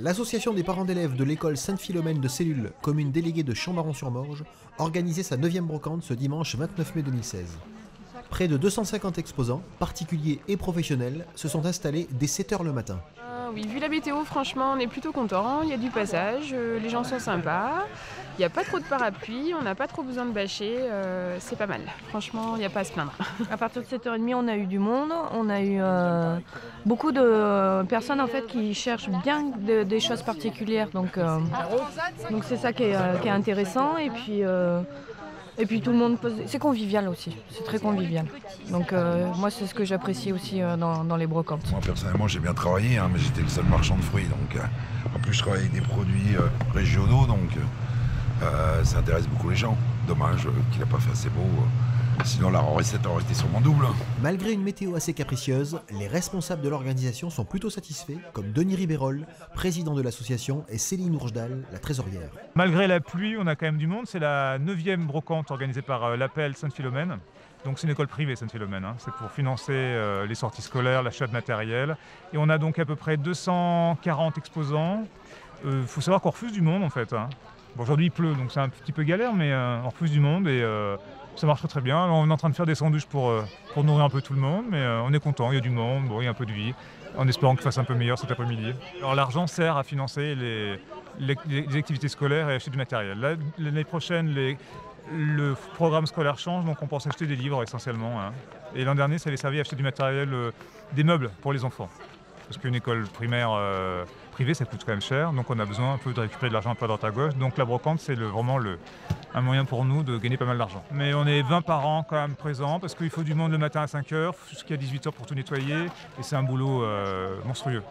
L'association des parents d'élèves de l'école Sainte-Philomène de Cellule, commune déléguée de Chambaron-sur-Morge, organisait sa 9e brocante ce dimanche 29 mai 2016. Près de 250 exposants, particuliers et professionnels, se sont installés dès 7h le matin. Oui, vu la météo, franchement, on est plutôt content. Il y a du passage, euh, les gens sont sympas. Il n'y a pas trop de parapluies, on n'a pas trop besoin de bâcher. euh, c'est pas mal. Franchement, il n'y a pas à se plaindre. À partir de 7h30, on a eu du monde. On a eu euh, beaucoup de personnes en fait qui cherchent bien de- des choses particulières. Donc, c'est ça qui est, intéressant. Et puis tout le monde pose. C'est convivial aussi. C'est très convivial. Donc euh, moi, c'est ce que j'apprécie aussi euh, dans, les brocantes. Moi personnellement j'ai bien travaillé, hein, mais j'étais le seul marchand de fruits. Donc, euh, en plus je travaille avec des produits régionaux, donc ça intéresse beaucoup les gens. Dommage qu'il n'a pas fait assez beau. Euh, sinon la recette aurait été sûrement double. Malgré une météo assez capricieuse, les responsables de l'organisation sont plutôt satisfaits, comme Denis Ribérol, président de l'association, et Céline Ourjdal, la trésorière. Malgré la pluie, on a quand même du monde. C'est la 9e brocante organisée par euh, l'Appel Sainte-Philomène. Donc c'est une école privée Sainte-Philomène. hein. C'est pour financer euh, les sorties scolaires, l'achat de matériel. Et on a donc à peu près 240 exposants. Il faut savoir qu'on refuse du monde en fait. hein. Bon, Aujourd'hui il pleut, donc c'est un petit peu galère, mais euh, on refuse du monde et euh, ça marche très, très bien. On est en train de faire des sandwiches pour, euh, pour nourrir un peu tout le monde, mais euh, on est content, il y a du monde, bon, il y a un peu de vie, en espérant qu'il fasse un peu meilleur cet après-midi. Alors l'argent sert à financer les, les, activités scolaires et acheter du matériel. L'année prochaine, le programme scolaire change, donc on pense acheter des livres essentiellement. hein. Et l'an dernier, ça avait servi à acheter du matériel, euh, des meubles pour les enfants. Parce qu'une école primaire privée, ça coûte quand même cher, donc on a besoin un peu de récupérer de l'argent un peu à droite à gauche. Donc la brocante, c'est vraiment le, un moyen pour nous de gagner pas mal d'argent. Mais on est 20 parents quand même présents, parce qu'il faut du monde le matin à 5h, jusqu'à 18h pour tout nettoyer, et c'est un boulot euh, monstrueux.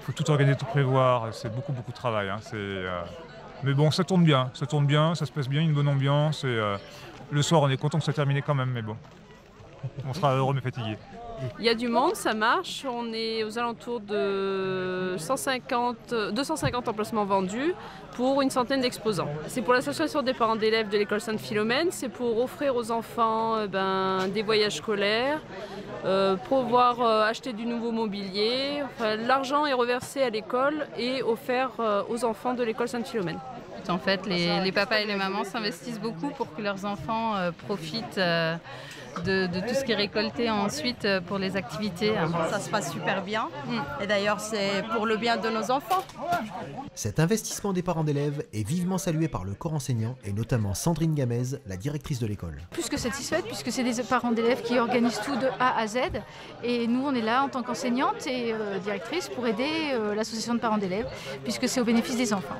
Il faut tout organiser, tout prévoir, c'est beaucoup beaucoup de travail. hein. Euh, Mais bon, ça tourne bien, ça tourne bien, ça se passe bien, une bonne ambiance, et euh, le soir on est content que ça termine quand même, mais bon. On sera heureux mais fatigué. Il y a du monde, ça marche. On est aux alentours de 150, 250 emplacements vendus pour une centaine d'exposants. C'est pour l'association des parents d'élèves de l'école Sainte-Philomène. C'est pour offrir aux enfants euh, ben, des voyages scolaires, euh, pouvoir euh, acheter du nouveau mobilier. Enfin, L'argent est reversé à l'école et offert euh, aux enfants de l'école Sainte-Philomène. En fait, les, les papas et les mamans s'investissent beaucoup pour que leurs enfants euh, profitent euh, de, de tout ce qui est récolté ensuite euh, pour les activités. Ça se passe super bien. Et d'ailleurs, c'est pour le bien de nos enfants. Cet investissement des parents d'élèves est vivement salué par le corps enseignant, et notamment Sandrine Gamez, la directrice de l'école. plus que satisfaite puisque c'est des parents d'élèves qui organisent tout de A à Z. Et nous, on est là en tant qu'enseignante et euh, directrice pour aider euh, l'association de parents d'élèves puisque c'est au bénéfice des enfants.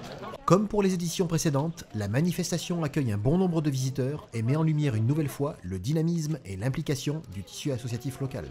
Comme pour les éditions précédentes, la manifestation accueille un bon nombre de visiteurs et met en lumière une nouvelle fois le dynamisme et l'implication du tissu associatif local.